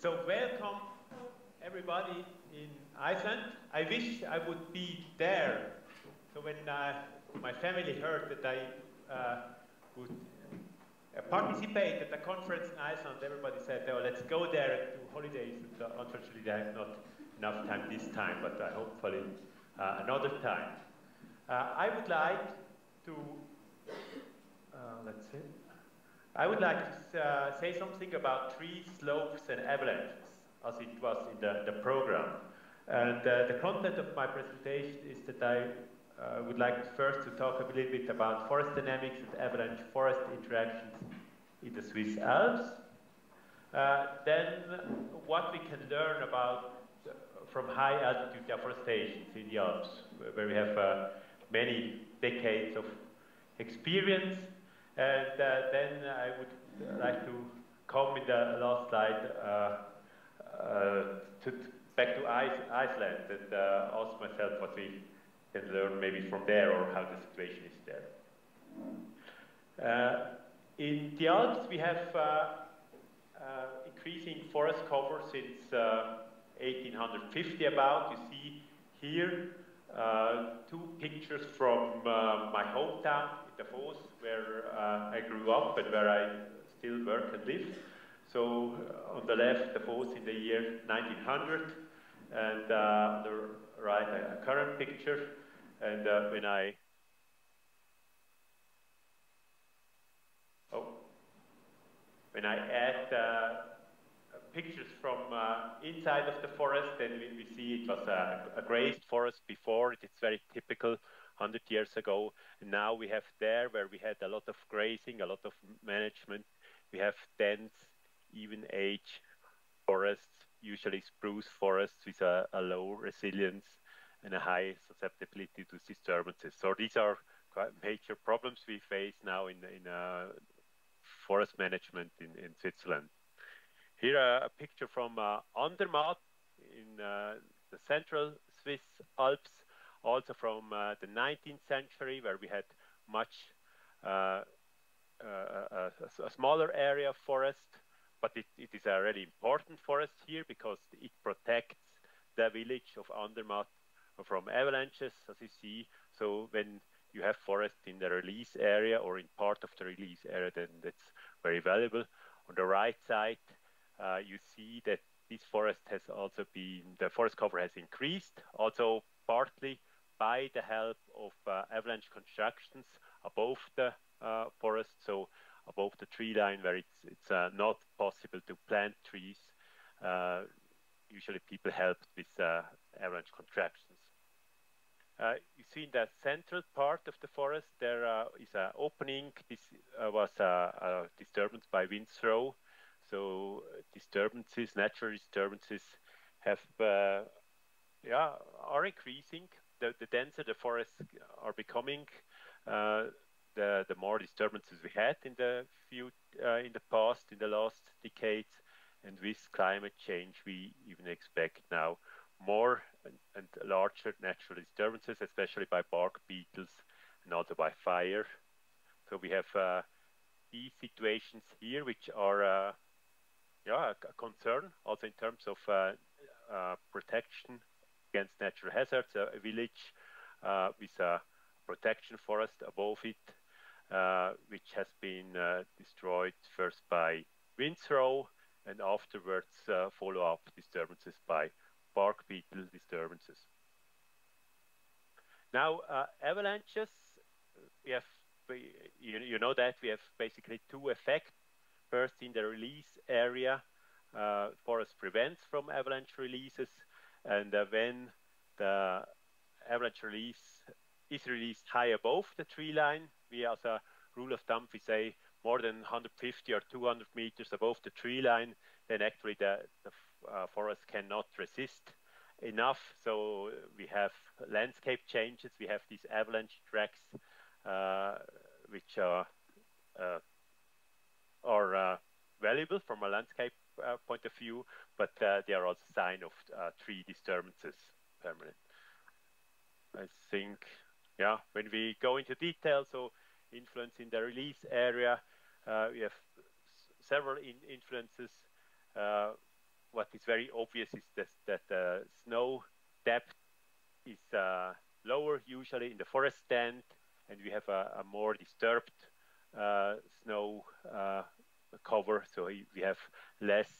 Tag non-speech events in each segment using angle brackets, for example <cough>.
So welcome everybody in Iceland. I wish I would be there. So when uh, my family heard that I uh, would uh, participate at the conference in Iceland, everybody said, oh, let's go there and do holidays. But, uh, unfortunately, I have not enough time this time, but uh, hopefully uh, another time. I would like to, let's see. I would like to uh, say something about trees, slopes, and avalanches, as it was in the, the program. And uh, the content of my presentation is that I uh, would like first to talk a little bit about forest dynamics and avalanche forest interactions in the Swiss Alps. Uh, then what we can learn about uh, from high altitude deforestation in the Alps, where we have uh, many decades of experience and uh, then I would like to come in the last slide uh, uh, to, back to Iceland and ask myself what we can learn maybe from there or how the situation is there. in the Alps, we have increasing forest cover since 1850 about. You see here uh, two pictures from uh, my hometown, Davos, where uh, I grew up and where I still work and live. So uh, on the left, Davos in the year 1900, and uh, on the right, a current picture. And uh, when I oh, when I add pictures from uh, inside of the forest, then we, we see it was a, a grazed forest before. It's very typical 100 years ago. Now we have there where we had a lot of grazing, a lot of management. We have dense, even age forests, usually spruce forests with a, a low resilience and a high susceptibility to disturbances. So these are quite major problems we face now in, in uh, forest management in, in Switzerland. Here uh, a picture from uh, Andermatt in uh, the central Swiss Alps also from uh, the 19th century, where we had much uh, uh, a, a, smaller area of forest, but it, it is a really important forest here because it protects the village of Andermatt from avalanches, as you see. So when you have forest in the release area or in part of the release area, then that's very valuable. On the right side, uh, you see that this forest has also been, the forest cover has increased, also partly by the help of uh, avalanche constructions above the uh, forest, so above the tree line where it's, it's uh, not possible to plant trees. usually people help with avalanche constructions. Uh, you see in the central part of the forest there uh, is an opening. This uh, was a, a, disturbance by wind throw. So disturbances, natural disturbances, have yeah are increasing the, the denser the forests are becoming, uh, the, the more disturbances we had in the few uh, in the past, in the last decades, and with climate change, we even expect now more and, and larger natural disturbances, especially by bark beetles and also by fire. So we have uh, these situations here, which are uh, yeah, a concern also in terms of uh, uh, protection against natural hazards, a village uh, with a protection forest above it, uh, which has been uh, destroyed first by wind throw and afterwards follow-up disturbances by bark beetle disturbances. Now, avalanches, we have, you, you know that we have basically two effects. First, in the release area, uh, forest prevents from avalanche releases, and uh, when the avalanche release is released high above the tree line, we as a rule of thumb, we say more than 150 or 200 meters above the tree line, then actually the, the uh, forest cannot resist enough. So we have landscape changes. We have these avalanche tracks, uh, which are uh, are uh, valuable from a landscape uh, point of view, but uh, they are also sign of uh, tree disturbances permanent. I think, yeah, when we go into detail, so influence in the release area, we have several in influences. what is very obvious is that, that the snow depth is uh, lower usually in the forest stand, and we have a, a more disturbed uh, snow uh, cover, so we have less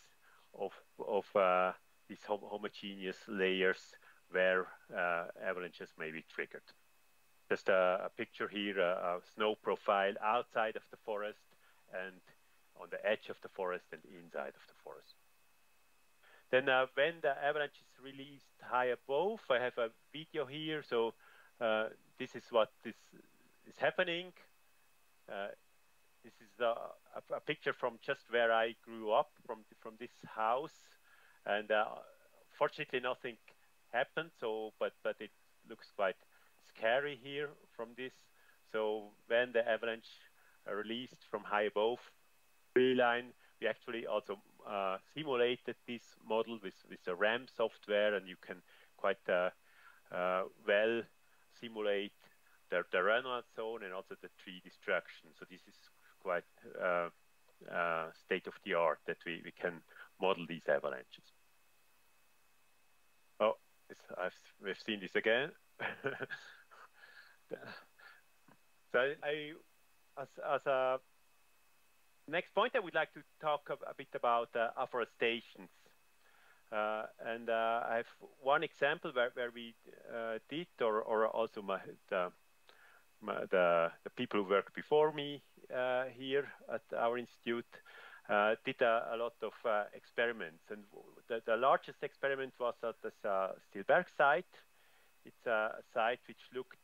of of uh, these hom homogeneous layers where uh, avalanches may be triggered. Just a, a picture here, a, a, snow profile outside of the forest and on the edge of the forest and inside of the forest. Then uh, when the avalanche is released high above, I have a video here. So uh, this is what this is happening. Uh, this is the, a, a, picture from just where I grew up, from from this house, and uh, fortunately nothing happened. So, but but it looks quite scary here from this. So when the avalanche released from high above line, we actually also uh, simulated this model with, with the RAMMS software, and you can quite uh, uh, well simulate the, the runout zone and also the tree destruction. So this is quite uh, uh, state of the art that we, we can model these avalanches. Oh, I've, we've seen this again. <laughs> so I, as, as a next point, I would like to talk a, a bit about uh, afforestations. Uh, and uh, I have one example where, where we uh, did, or, or also my, the, my, the, the, people who worked before me here at our institute uh, did a, a, lot of experiments. And the, the, largest experiment was at the Stillberg site. It's a site which looked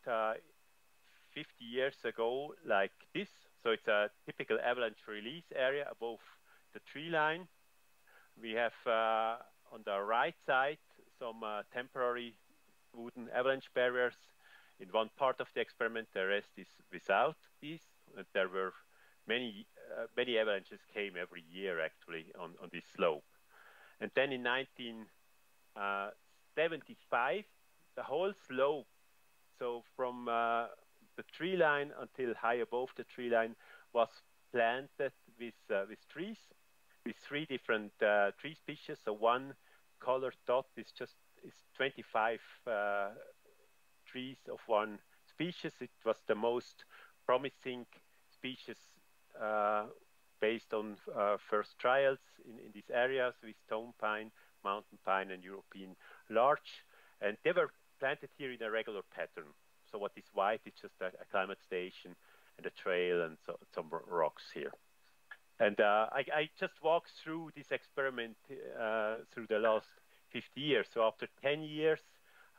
50 years ago like this. So it's a typical avalanche release area above the tree line. We have uh, on the right side some uh, temporary wooden avalanche barriers. In one part of the experiment, the rest is without these. And there were many uh, many avalanches came every year actually on, on this slope. And then in 1975, uh, the whole slope, so from uh, the tree line until high above the tree line was planted with, uh, with trees, with three different uh, tree species. So one colored dot is just is 25 uh, trees of one species. It was the most promising species uh, based on uh, first trials in, in these areas with stone pine, mountain pine, and European larch. And they were planted here in a regular pattern. So what is white is just a, a climate station and a trail and so, some rocks here. And uh, I, I, just walked through this experiment uh, through the last 50 years. So after 10 years,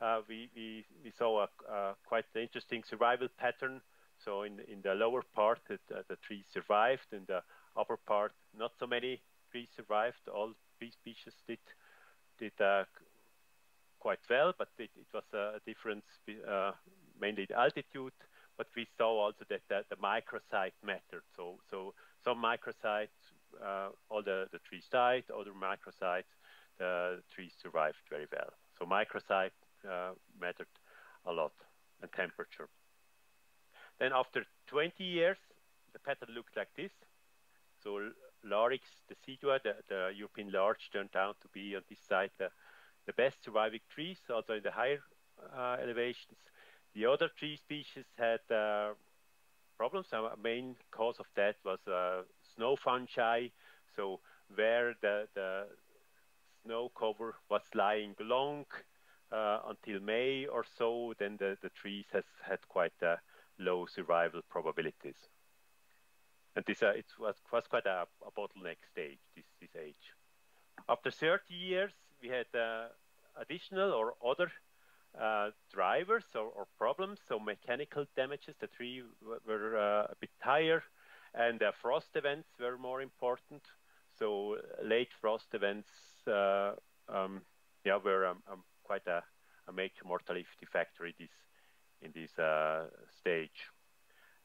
uh, we, we, we, saw a, quite interesting survival pattern. So in, in the lower part, the, trees survived. In the upper part, not so many trees survived. All tree species did, did uh, quite well, but it, it was a difference uh, mainly the altitude, but we saw also that the, the microsite mattered. So, so some microsites, uh, all the, the trees died, other microsites, the trees survived very well. So microsite uh, mattered a lot, and temperature. Then after 20 years, the pattern looked like this. So Larix decidua, the, the European larch, turned out to be on this side the, the best surviving trees, also in the higher uh, elevations. The other tree species had uh, problems. A main cause of that was uh, snow fungi. So where the, the snow cover was lying long uh, until May or so, then the, the trees has had quite low survival probabilities. And this uh, it was, was quite a, a, bottleneck stage, this, this age. After 30 years, we had uh, additional or other uh, drivers or, or, problems, so mechanical damages. The tree were uh, a bit higher, and uh, frost events were more important. So late frost events, uh, um, yeah, were um, um, quite a, a, major mortality factor in this in this uh, stage.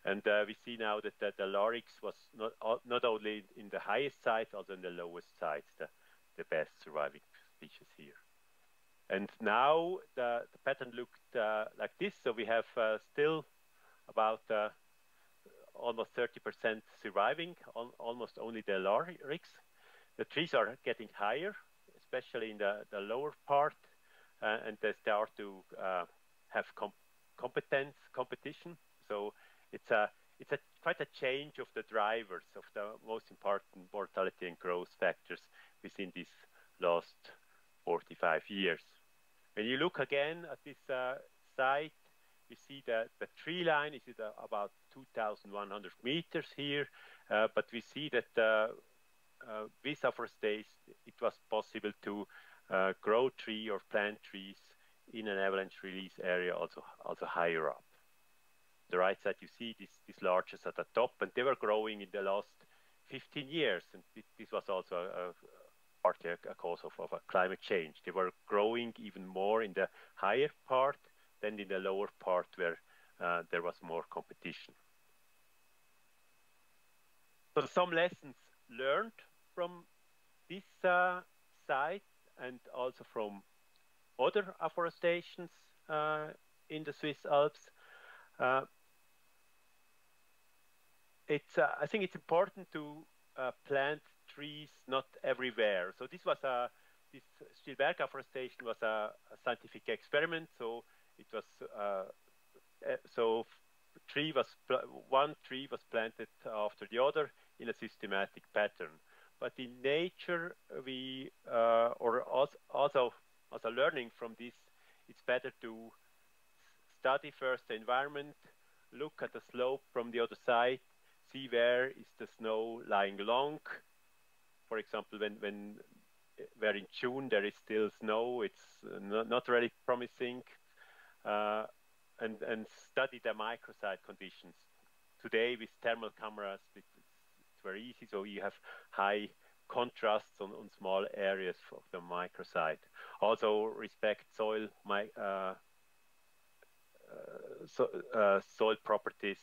And uh, we see now that, that the Larix was not not only in the highest side, also in the lowest sides, the, the best surviving species here. And now the, the pattern looked uh, like this. So we have uh, still about uh, almost 30% surviving, almost only the larix. The trees are getting higher, especially in the, the lower part, uh, and they start to uh, have com competence competition. So it's a it's a quite a change of the drivers of the most important mortality and growth factors within these last 45 years. When you look again at this uh, site, you see that the tree line is at about 2,100 meters here, uh, but we see that uh, uh, with afforestation, it was possible to uh, grow tree or plant trees in an avalanche release area also, also higher up. The right side, you see these, these larches at the top, and they were growing in the last 15 years, and this was also a, a partly a, a cause of, of, a climate change. They were growing even more in the higher part than in the lower part where uh, there was more competition. So some lessons learned from this uh, site and also from other afforestations uh, in the Swiss Alps. Uh, it's, uh, I think it's important to plant trees not everywhere. So this was a this Stillberg afforestation was a, a, scientific experiment. So it was so tree was one tree was planted after the other in a systematic pattern. But in nature, we uh, or also as a learning from this, it's better to study first the environment, look at the slope from the other side, see where is the snow lying long. For example, when when where in June there is still snow, it's not, not really promising. Uh, and, and study the microsite conditions. Today with thermal cameras, it's, it's very easy. So you have high contrasts on, on small areas of the microsite. Also respect soil my, uh, uh, so, uh, soil properties,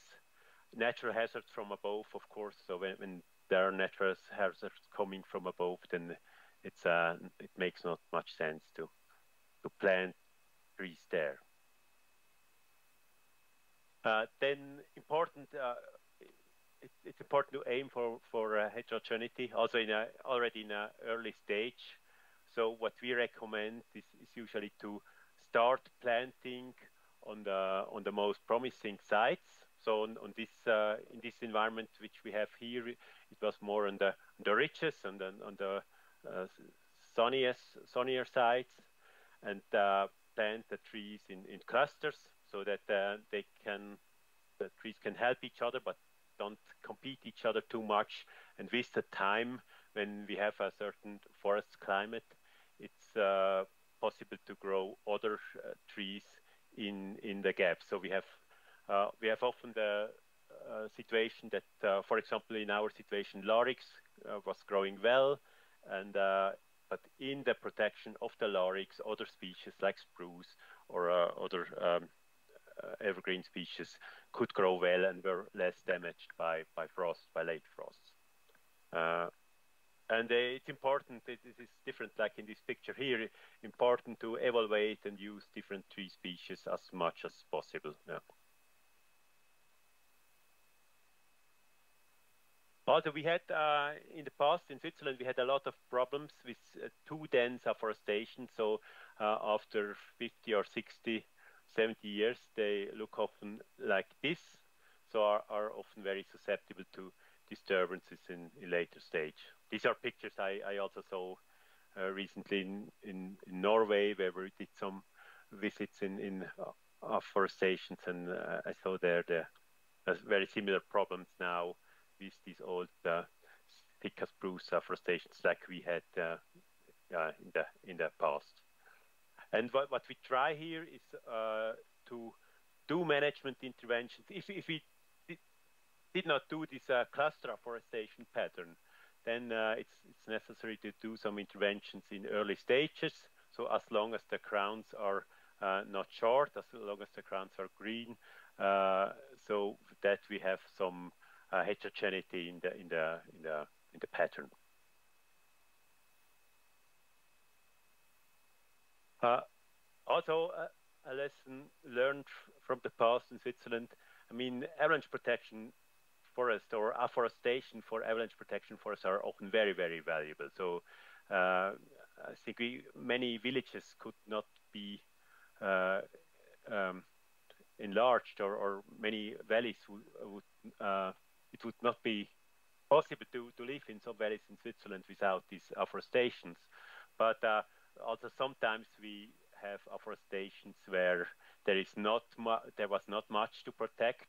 natural hazards from above, of course. So when, when there are natural hazards coming from above, then it's uh, it makes not much sense to to plant trees there. Uh, then important, uh, it, it's important to aim for for uh, heterogeneity, also in a, already in an early stage. So what we recommend is, is usually to start planting on the on the most promising sites. So on, on this uh, in this environment which we have here, it was more on the on the ridges and on, on the uh, sunniest sunnier sites, and uh, plant the trees in, in clusters so that uh, they can the trees can help each other but don't compete each other too much. And with the time when we have a certain forest climate it's uh, possible to grow other uh, trees in in the gap. So we have uh, we have often the uh, situation that uh, for example in our situation larix uh, was growing well and but in the protection of the larix other species like spruce or other um, evergreen species could grow well and were less damaged by, by frost, by late frosts. Uh, and uh, it's important, it, it is different like in this picture here, important to evaluate and use different tree species as much as possible. Yeah. Also, we had uh, in the past in Switzerland, we had a lot of problems with uh, too dense afforestation. So uh, after 50 or 60 70 years, they look often like this, so are, are often very susceptible to disturbances in, in later stage. These are pictures I, I also saw uh, recently in, in, in, Norway, where we did some visits in, in uh, afforestations, and uh, I saw there the very similar problems now with these old uh, Sitka spruce afforestations like we had uh, uh, in the in the past. And what, what we try here is uh, to do management interventions. If, if we did, did not do this uh, cluster afforestation pattern, then uh, it's, it's necessary to do some interventions in early stages. So as long as the crowns are uh, not short, as long as the crowns are green, uh, so that we have some uh, heterogeneity in the in the in the in the pattern. Uh, also, a lesson learned from the past in Switzerland. I mean, avalanche protection forest or afforestation for avalanche protection forests are often very, very valuable. So, uh, I think we, many villages could not be uh, um, enlarged or, or, many valleys would, would uh, it would not be possible to, to live in some valleys in Switzerland without these afforestations. But uh, also sometimes we have afforestations where there is not there was not much to protect,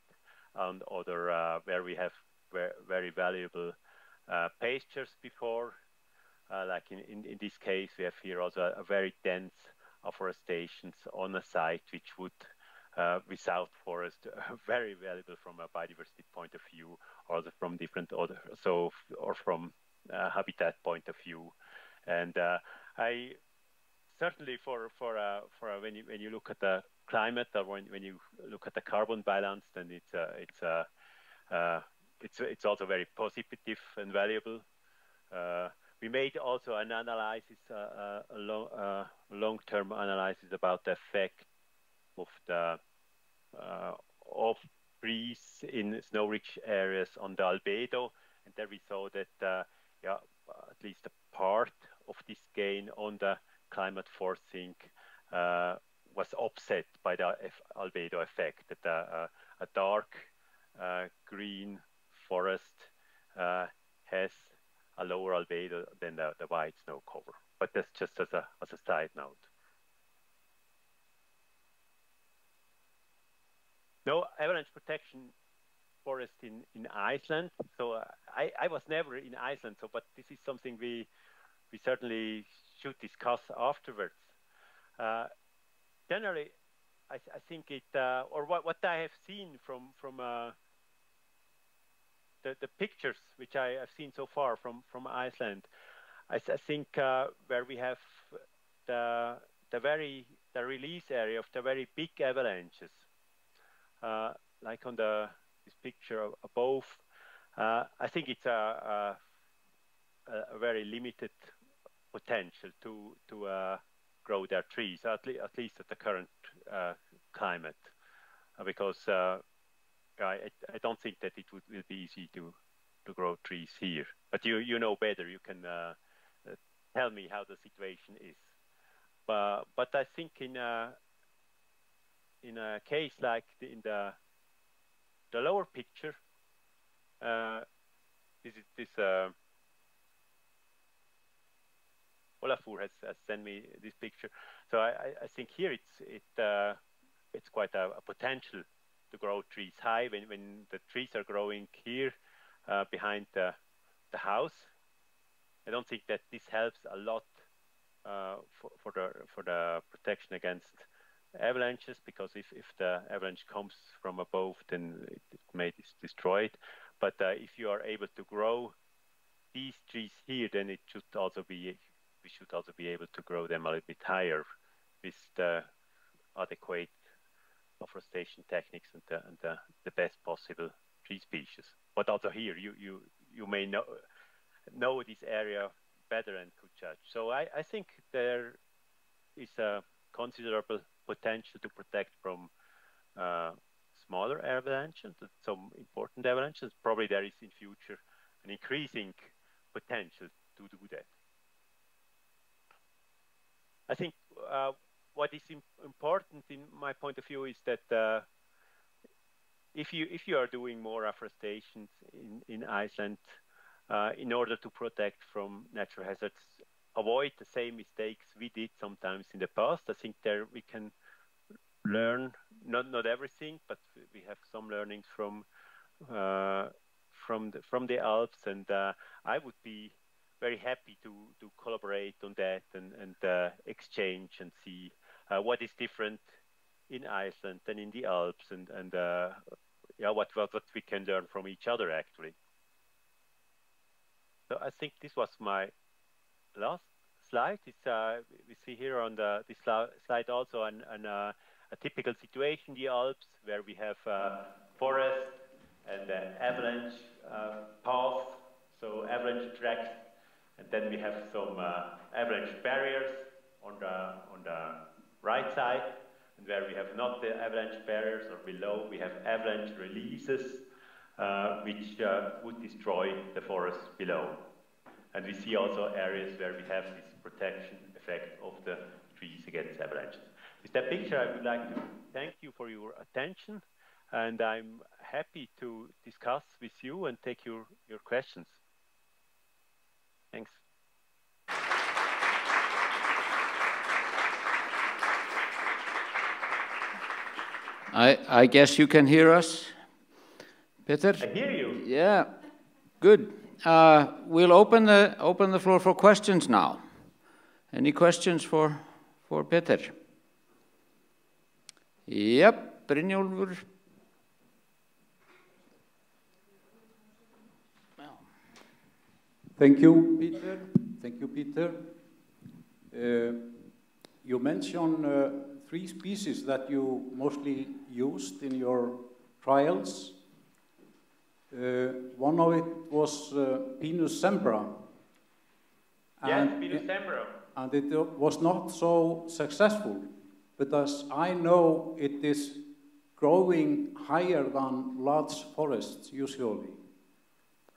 and other uh, where we have very valuable uh, pastures before. Uh, like in, in, in, this case, we have here also a, a very dense afforestations on a site which would uh, without forest <laughs> very valuable from a biodiversity point of view or from different other so or from habitat point of view and uh, I certainly for for uh, for uh, when you when you look at the climate or when, when you look at the carbon balance then it's uh, it's uh, it's it's also very positive and valuable. We made also an analysis a long long-term analysis about the effect of the uh, of trees in snow-rich areas on the albedo, and there we saw that uh, yeah, at least a part of this gain on the climate forcing uh, was offset by the albedo effect. That uh, a dark uh, green forest uh, has a lower albedo than the, the white snow cover. But that's just as a as a side note. no avalanche protection forest in, in Iceland. So uh, I, I was never in Iceland, so but this is something we we certainly should discuss afterwards. Uh, generally, I, I, think it uh, or what what I have seen from from uh, the the pictures which I have seen so far from from Iceland, I, I think uh, where we have the the very the release area of the very big avalanches uh, like on the this picture above, uh, I think it's a, a, a, very limited potential to to uh, grow their trees, at, le at least at the current climate, because I, I don't think that it would, will be easy to to grow trees here. But you you know better. You can uh, tell me how the situation is. But but I think in uh, in a case like the, in the the lower picture, uh, this is this uh, Olafur has, has sent me this picture. So I, I think here it's it uh, it's quite a, a, potential to grow trees high when, when the trees are growing here uh, behind the the house. I don't think that this helps a lot uh, for, for the for the protection against avalanches because if, if the avalanche comes from above, then it, it may dis destroy it. But uh, if you are able to grow these trees here, then it should also be we should also be able to grow them a little bit higher with the adequate afforestation techniques and the, and the, the best possible tree species. But also here, you you you may know know this area better and could judge. So I, I think there is a considerable potential to protect from uh, smaller avalanches, some important avalanches. Probably there is in future an increasing potential to do that. I think uh, what is important in my point of view is that uh, if you if you are doing more afforestation in in Iceland uh, in order to protect from natural hazards, avoid the same mistakes we did sometimes in the past. I think there we can learn not not everything, but we have some learnings from uh, from the, from the Alps, and uh, I would be very happy to to collaborate on that and and uh, exchange and see uh, what is different in Iceland than in the Alps, and and uh, yeah, what, what what we can learn from each other actually. So I think this was my last slide. It's, uh, we see here on the this slide also an, an uh, a typical situation in the Alps where we have uh, forest and avalanche path, so avalanche tracks, and then we have some uh, avalanche barriers on the on the right side, and where we have not the avalanche barriers or below, we have avalanche releases, uh, which uh, would destroy the forest below. And we see also areas where we have this protection effect of the trees against avalanches. With that picture, I would like to thank you for your attention, and I'm happy to discuss with you and take your, your questions. Thanks. I, I guess you can hear us, Peter? I hear you. Yeah, good. Uh, we'll open the, open the floor for questions now. Any questions for, for Peter? Yep, Brynjólfur. Thank you, Peter. Thank you, Peter. Uh, you mentioned uh, three species that you mostly used in your trials. Uh, one of it was uh, Pinus cembra. Yes, Pinus cembra. And it was not so successful, but as I know, it is growing higher than larch forests usually.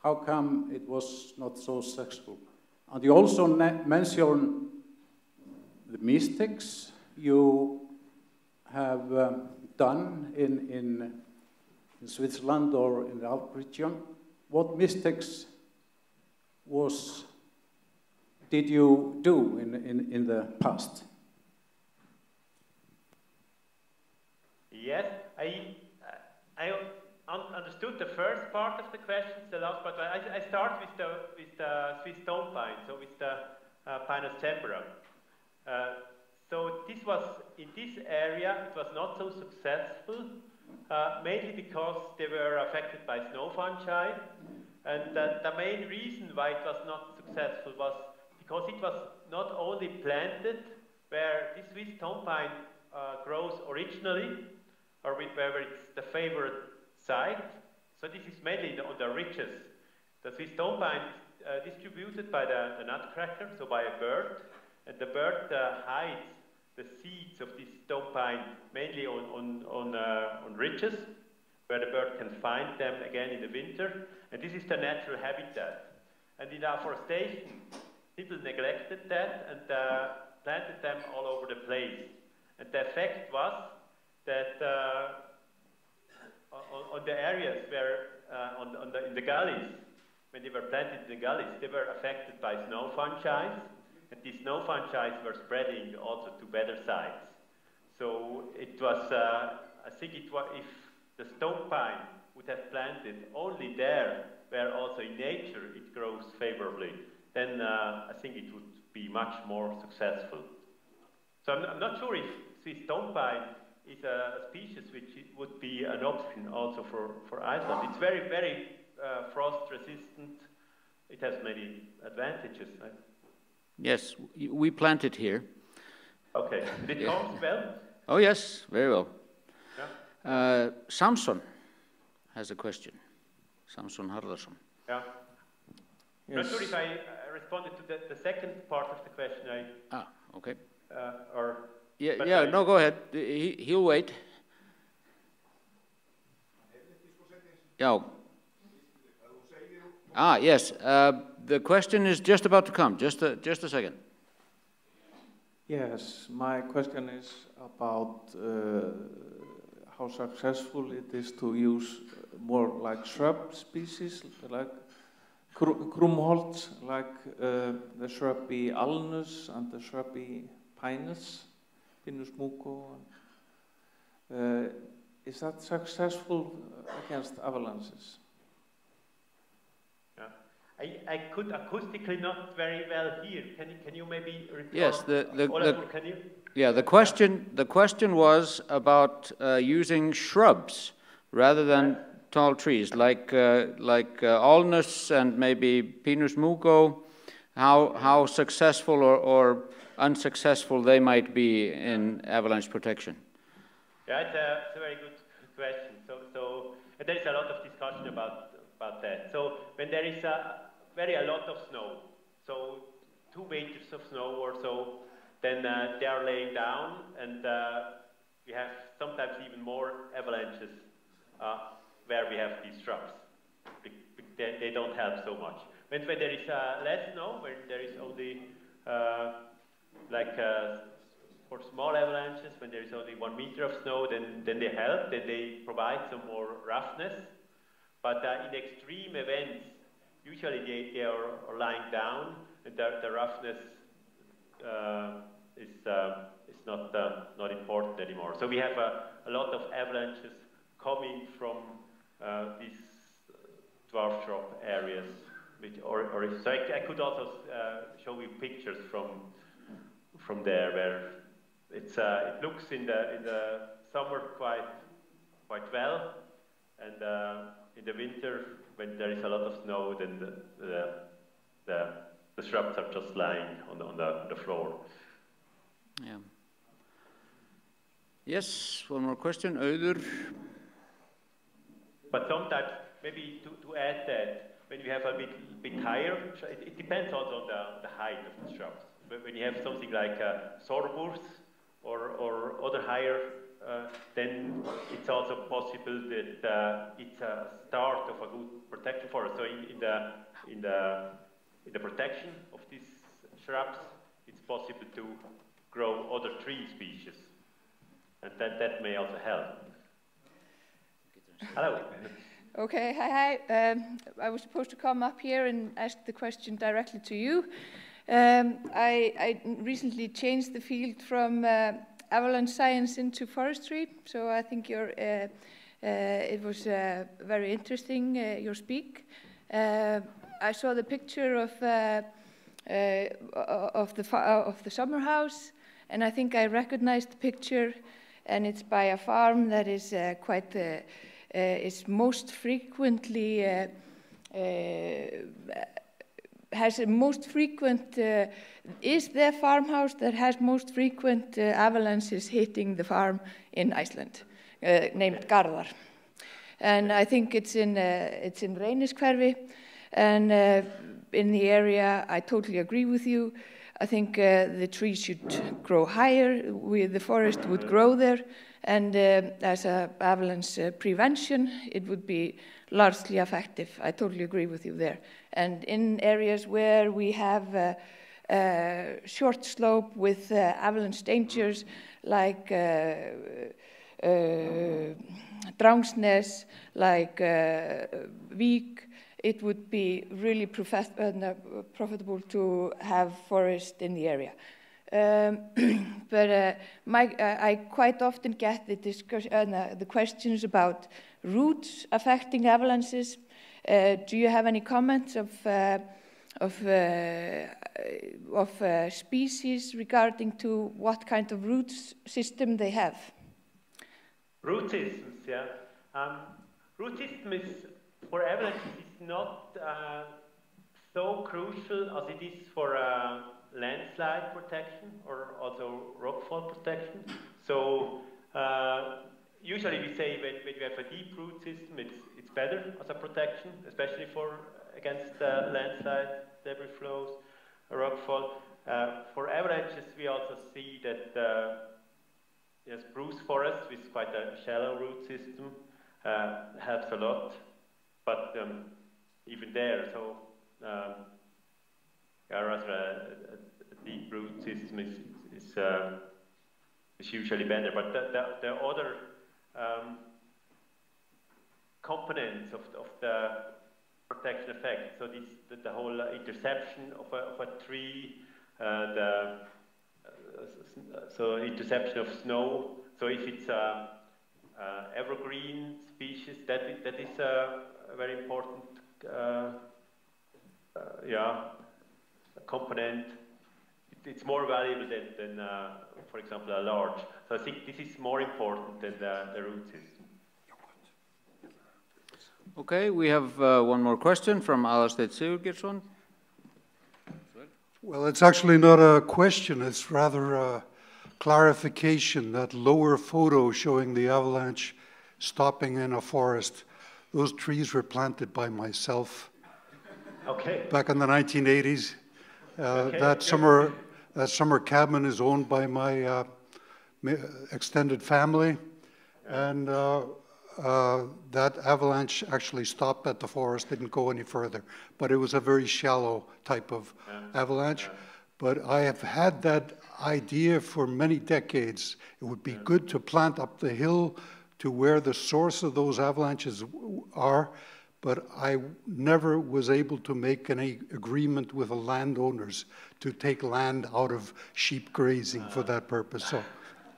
How come it was not so successful? And you also mentioned the mistakes you have um, done in, in, in, Switzerland or in the Alp region. What mistakes was did you do in, in, in the past? Yes, I, I understood the first part of the question, the last part. I, I start with the, with the Swiss stone pine, so with the uh, Pinus cembra. Uh, so this was, in this area, it was not so successful, uh, mainly because they were affected by snow fungi. And the, the main reason why it was not successful was because it was not only planted where this Swiss stone pine uh, grows originally, or wherever it's the favorite site. So this is mainly on the ridges. The Swiss stone pine is uh, distributed by the, the, nutcracker, so by a bird, and the bird uh, hides the seeds of this stone pine mainly on, on, on, uh, on ridges, where the bird can find them again in the winter. And this is the natural habitat. And in afforestation, people neglected that and uh, planted them all over the place. And the effect was that uh, on, on, the areas where, uh, on, on the, in the gullies, when they were planted in the gullies, they were affected by snow fungi, and these snow fungi were spreading also to better sites. So it was, uh, I think it was, if the stone pine would have planted only there, where also in nature it grows favorably, then uh, I think it would be much more successful. So I'm, I'm not sure if Swiss stone pine is a species which would be an option also for, for Iceland. It's very, very uh, frost resistant. It has many advantages. Right? Yes, we planted here. Okay. Did <laughs> it yeah. well? Oh, yes, very well. Yeah. Uh, Samson has a question. Samson Harðarson. Yeah. Yes. Not sure if I uh, responded to the, the, second part of the question. I, ah, okay. Uh, or yeah, yeah. I, no, go ahead. He, he'll wait. Yeah. Ah, yes. Uh, the question is just about to come. Just a, just a second. Yes, my question is about uh, how successful it is to use more like shrub species, like Krummholz, like uh, the shrubby Alnus and the shrubby Pinus, Pinus mugo. Uh, is that successful against avalanches? I, I could acoustically not very well hear. Can you, can you maybe repeat? Yes, the, the, the can you? Yeah, the question, the question was about uh, using shrubs rather than tall trees, like, uh, like uh, Alnus and maybe Pinus mugo, how, how successful or, or unsuccessful they might be in avalanche protection. Yeah, it's a, it's a very good question. So, so there is a lot of discussion about, about that. So when there is a, very a lot of snow. So two meters of snow or so, then uh, they are laying down, and uh, we have sometimes even more avalanches uh, where we have these shrubs. They, they, don't help so much. when, when there is uh, less snow, when there is only uh, like uh, for small avalanches, when there is only one meter of snow, then, then they help, then they provide some more roughness. But uh, in extreme events, usually they, they are, are lying down, and the, the roughness uh, is, uh, is not, uh, not important anymore. So we have a, a lot of avalanches coming from uh, these dwarf drop areas. Which, or, or so I, I could also uh, show you pictures from from there where it's uh, it looks in the in the summer quite quite well, and in the winter when there is a lot of snow, then the, the, the, the shrubs are just lying on the, on the, on the floor. Yeah. Yes, one more question. Auður? But sometimes, maybe to, to add that, when you have a bit, bit higher, it, it depends also on the, the height of the shrubs. When you have something like a sorbus or, or other higher uh, then it's also possible that uh, it's a start of a good protection forest. So in, in, the, in, the, in the protection of these shrubs, it's possible to grow other tree species. And that, that may also help. Hello. Okay, hi, hi. Um, I was supposed to come up here and ask the question directly to you. Um, I, I, recently changed the field from uh, avalanche science into forestry. So I think your, uh, uh, it was uh, very interesting, uh, your speak. Uh, I saw the picture of, uh, of, the, of the summer house, and I think I recognized the picture, and it's by a farm that is quite, is most frequently has most frequent, uh, is the farmhouse that has most frequent uh, avalanches hitting the farm in Iceland, uh, named Garðar. And I think it's in, uh, it's in Reyniskverfi, and uh, in the area, I totally agree with you. I think uh, the trees should grow higher, we, the forest would grow there, and as a avalanche prevention, it would be largely effective. I totally agree with you there. And in areas where we have uh, uh, short slope with uh, avalanche dangers like uh, uh, Drangsnes, like uh, Vík, it would be really profitable to have forest in the area. Um, <clears throat> but uh, my, uh, I quite often get the, uh, the questions about roots affecting avalanches. Uh, do you have any comments of, uh, of, uh, of species regarding to what kind of root system they have? Root systems, yeah. Um, root system is, for avalanches is not so crucial as it is for landslide protection or also rockfall protection. So uh, usually we say when, when you have a deep root system, it's, it's better as a protection, especially for against uh, landslide, debris flows, rockfall. Uh, for avalanches, we also see that uh, yes, spruce forest with quite a shallow root system uh, helps a lot, but um, even there, so um, whereas a, a, deep root system is, is, uh, is usually better. But the, the, the other um, components of, of the protection effect, so this, the, the whole interception of a, of a tree, uh, the, so interception of snow, so if it's a, a evergreen species, that is, that is a very important uh, uh yeah, component, it's more valuable than, than uh, for example, a larch. So I think this is more important than the, the root system. Okay, we have uh, one more question from Alastair Sigurgeirsson. Well, it's actually not a question, it's rather a clarification. That lower photo showing the avalanche stopping in a forest, those trees were planted by myself. Okay. Back in the 1980s. Uh, that summer, that summer cabin is owned by my uh, extended family, and uh, uh, that avalanche actually stopped at the forest, didn't go any further. But it was a very shallow type of avalanche. But I have had that idea for many decades. It would be good to plant up the hill to where the source of those avalanches are, but I never was able to make any agreement with the landowners to take land out of sheep grazing for that purpose. So.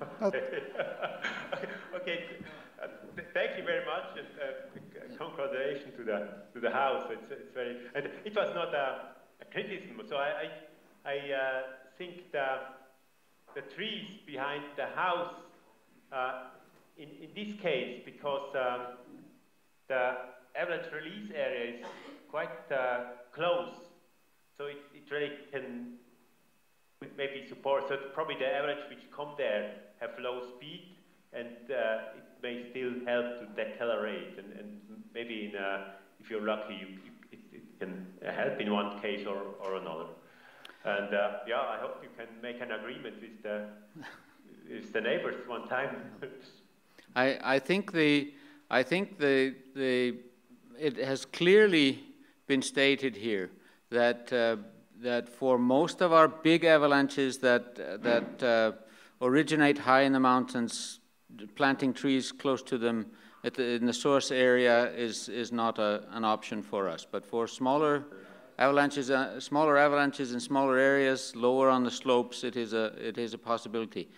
<laughs> okay, uh, thank you very much. Uh, congratulations to the to the house. It's, it's very. And it was not a, a criticism. So I I, I uh, think the the trees behind the house. Uh, in, in this case, because um, the avalanche release area is quite uh, close, so it, it really can maybe support. So probably the average which come there have low speed, and uh, it may still help to decelerate. And, and maybe in, uh, if you're lucky, you, it, it, can help in one case or, or another. And uh, yeah, I hope you can make an agreement with the <laughs> with the neighbors one time. I, I think the I think the the it has clearly been stated here that uh, that for most of our big avalanches that that uh, originate high in the mountains, planting trees close to them the, in the source area is is not a, an option for us. But for smaller avalanches, uh, smaller avalanches in smaller areas, lower on the slopes, it is a it is a possibility.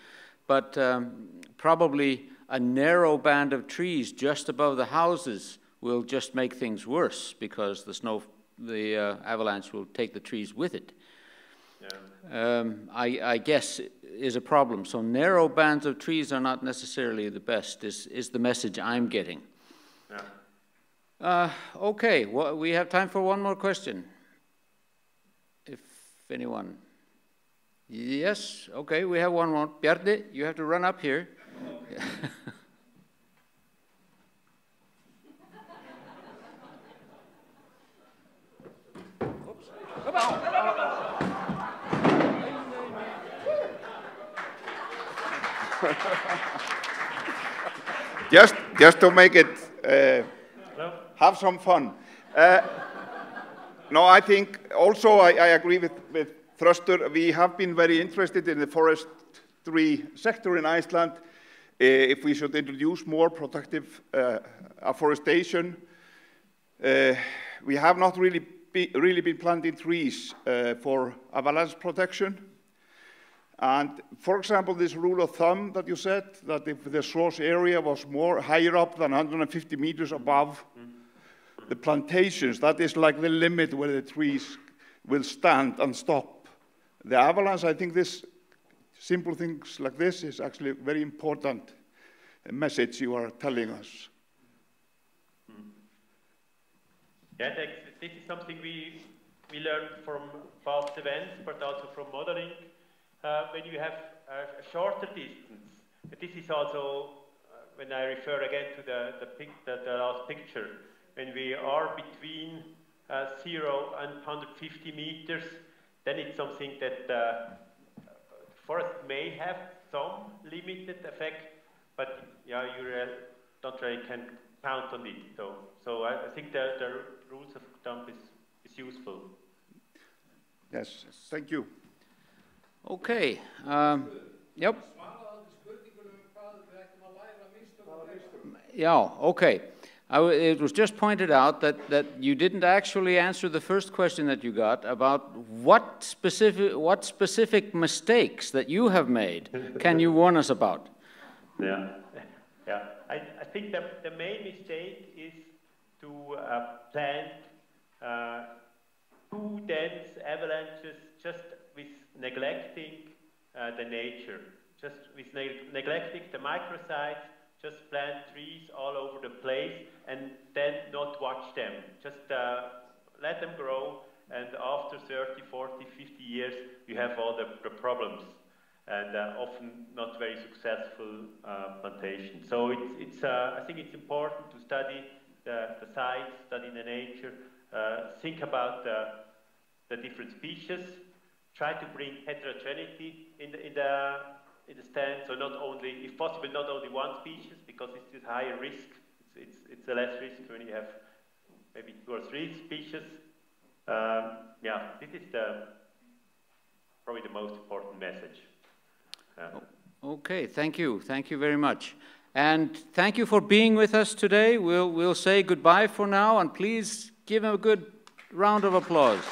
But um, probably a narrow band of trees just above the houses will just make things worse because the snow, the uh, avalanche will take the trees with it. Yeah. Um, I, I, guess is a problem. So narrow bands of trees are not necessarily the best. Is is the message I'm getting? Yeah. Uh, okay. Well, we have time for one more question. If anyone. Yes. Okay. We have one more. Bjarni, you have to run up here. <laughs> just, just to make it, uh, have some fun. Uh, no, I think also I, I agree with, with Thruster. We have been very interested in the forestry sector in Iceland. Uh, if we should introduce more protective uh, afforestation, uh, we have not really, be, really been planting trees for avalanche protection. And for example, this rule of thumb that you said, that if the source area was more higher up than 150 meters above the plantations, that is like the limit where the trees will stand and stop. The avalanche, I think this simple things like this is actually a very important message you are telling us. Yeah, this is something we, we learned from past events, but also from modeling. Uh, when you have a, shorter distance, this is also, uh, when I refer again to the, the, pic, the, the last picture, when we are between uh, 0 and 150 meters, then it's something that uh, forest may have some limited effect, but yeah, you don't really can count on it. So, so I, I think the, the rules of thumb is, is useful. Yes, thank you. Okay. Um, yep. Yeah, okay it was just pointed out that, that you didn't actually answer the first question that you got about what specific, what specific mistakes that you have made can you warn us about? Yeah, yeah. I, I think the, the main mistake is to uh, plant uh, too dense avalanches just with neglecting uh, the nature, just with ne neglecting the microsites just plant trees all over the place and then not watch them. Just uh, let them grow, and after 30, 40, 50 years, you have all the, the problems and uh, often not very successful uh, plantation. So it's, it's uh, I think it's important to study the, the sites, study the nature, uh, think about the, the different species, try to bring heterogeneity in the, in the in the stand. So not only, if possible, not only one species because it's a higher risk. It's it's, it's a less risk when you have maybe two or three species. Um, yeah, this is the, probably the most important message. Yeah. Okay, thank you. Thank you very much. And thank you for being with us today. We'll, we'll say goodbye for now, and please give him a good round of applause.